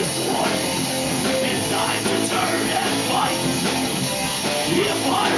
warning. It's time to turn and fight. If I